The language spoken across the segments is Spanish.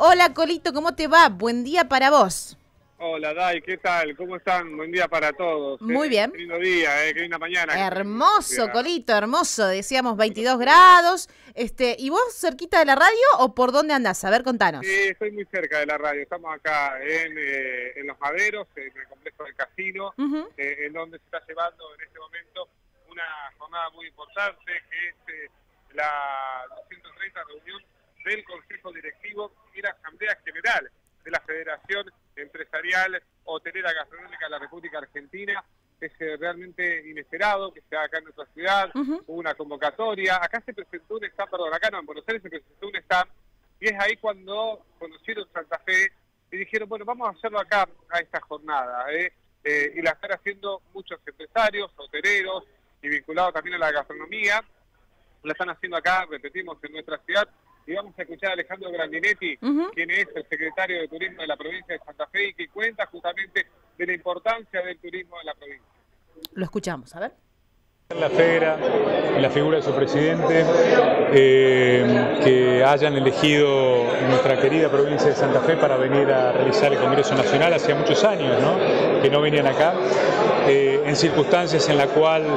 Hola Colito, ¿cómo te va? Buen día para vos. Hola Dai, ¿qué tal? ¿Cómo están? Buen día para todos. Muy eh. bien. Qué lindo día, eh. qué linda mañana. Hermoso, Colito, hermoso. Decíamos 22 grados. Este, ¿Y vos cerquita de la radio o por dónde andás? A ver, contanos. Sí, estoy muy cerca de la radio. Estamos acá en, eh, en Los Maderos, en el complejo del casino, eh, en donde se está llevando en este momento una jornada muy importante, que es la 230 reunión del Consejo Directivo y la Asamblea General de la Federación Empresarial Hotelera Gastronómica de la República Argentina. Es eh, realmente inesperado que sea acá en nuestra ciudad. Hubo una convocatoria. Acá se presentó un stand, perdón, acá no, en Buenos Aires se presentó un stand. Y es ahí cuando conocieron Santa Fe y dijeron, bueno, vamos a hacerlo acá, a esta jornada. ¿eh? Eh, y la están haciendo muchos empresarios, hoteleros y vinculados también a la gastronomía. La están haciendo acá, repetimos, en nuestra ciudad. Y vamos a escuchar a Alejandro Grandinetti, Ujú. quien es el secretario de Turismo de la provincia de Santa Fe y que cuenta justamente de la importancia del turismo en la provincia. Lo escuchamos, a ver. La FEGRA, la figura de su presidente, eh, que hayan elegido nuestra querida provincia de Santa Fe para venir a realizar el Congreso Nacional hacía muchos años, ¿no? que no venían acá, eh, en circunstancias en las cuales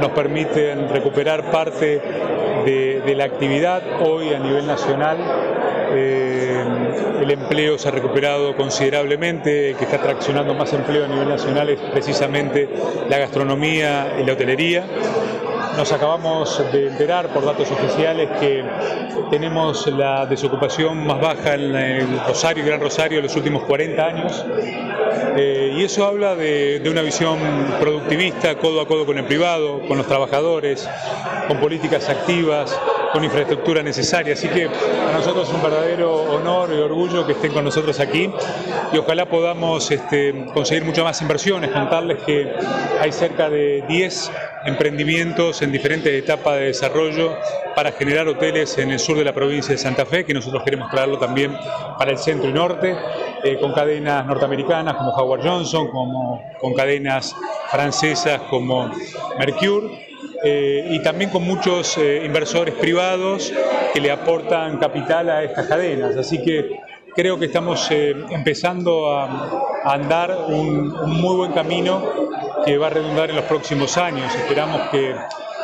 nos permiten recuperar parte de, la actividad hoy a nivel nacional. Eh, el empleo se ha recuperado considerablemente, el que está traccionando más empleo a nivel nacional es precisamente la gastronomía y la hotelería. Nos acabamos de enterar por datos oficiales que tenemos la desocupación más baja en el Rosario, Gran Rosario, en los últimos 40 años. Eh, y eso habla de, una visión productivista, codo a codo con el privado, con los trabajadores, con políticas activas, con infraestructura necesaria. Así que para nosotros es un verdadero honor y orgullo que estén con nosotros aquí y ojalá podamos este, conseguir muchas más inversiones. Contarles que hay cerca de 10 emprendimientos en diferentes etapas de desarrollo para generar hoteles en el sur de la provincia de Santa Fe, que nosotros queremos traerlo también para el centro y norte, eh, con cadenas norteamericanas como Howard Johnson, como, con cadenas francesas como Mercure. eh, y también con muchos eh, inversores privados que le aportan capital a estas cadenas. Así que creo que estamos empezando a, andar un muy buen camino que va a redundar en los próximos años. Esperamos que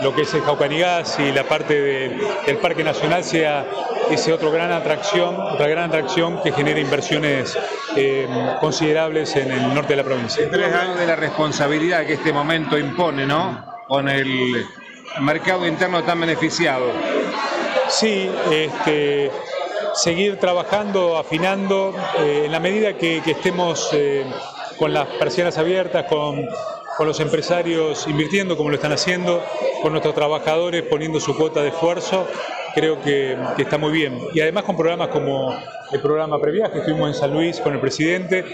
lo que es el Jaucanigas y la parte de- del Parque Nacional sea ese otro gran atracción, otra gran atracción que genere inversiones eh, considerables en el norte de la provincia. Tres años de la responsabilidad que este momento impone, ¿no? Con el mercado interno tan beneficiado. Sí, este, seguir trabajando, afinando, eh, en la medida que, que estemos eh, con las persianas abiertas, con, con los empresarios invirtiendo como lo están haciendo, con nuestros trabajadores poniendo su cuota de esfuerzo, creo que, está muy bien. Y además con programas como el programa Previaje, estuvimos en San Luis con el presidente,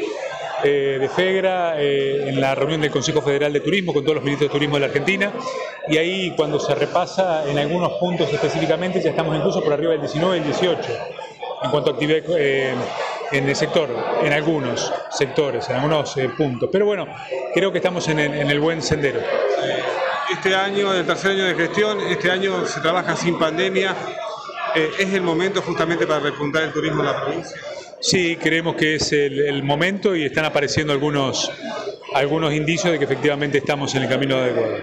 eh, de FEGRA eh, en la reunión del Consejo Federal de Turismo con todos los ministros de Turismo de la Argentina y ahí cuando se repasa en algunos puntos específicamente ya estamos incluso por arriba del 19 y el 18 en cuanto a actividad eh, en el sector, en algunos sectores, en algunos eh, puntos. Pero bueno, creo que estamos en el, en el buen sendero. Este año, el tercer año de gestión, este año se trabaja sin pandemia. Eh, ¿Es el momento justamente para repuntar el turismo en la provincia? Sí, creemos que es el, el momento y están apareciendo algunos, algunos indicios de que efectivamente estamos en el camino adecuado.